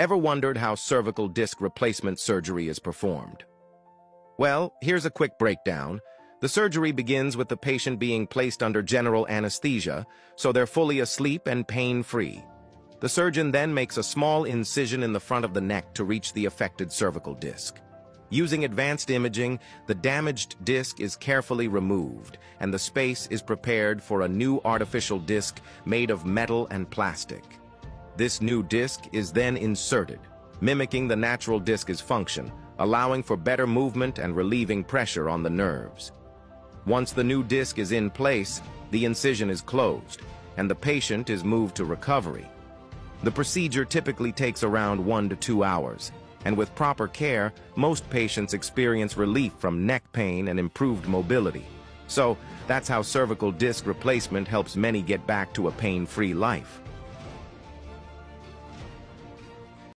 Ever wondered how cervical disc replacement surgery is performed? Well, here's a quick breakdown. The surgery begins with the patient being placed under general anesthesia, so they're fully asleep and pain-free. The surgeon then makes a small incision in the front of the neck to reach the affected cervical disc. Using advanced imaging, the damaged disc is carefully removed, and the space is prepared for a new artificial disc made of metal and plastic. This new disc is then inserted, mimicking the natural disc's function, allowing for better movement and relieving pressure on the nerves. Once the new disc is in place, the incision is closed, and the patient is moved to recovery. The procedure typically takes around one to two hours, and with proper care, most patients experience relief from neck pain and improved mobility. So, that's how cervical disc replacement helps many get back to a pain-free life.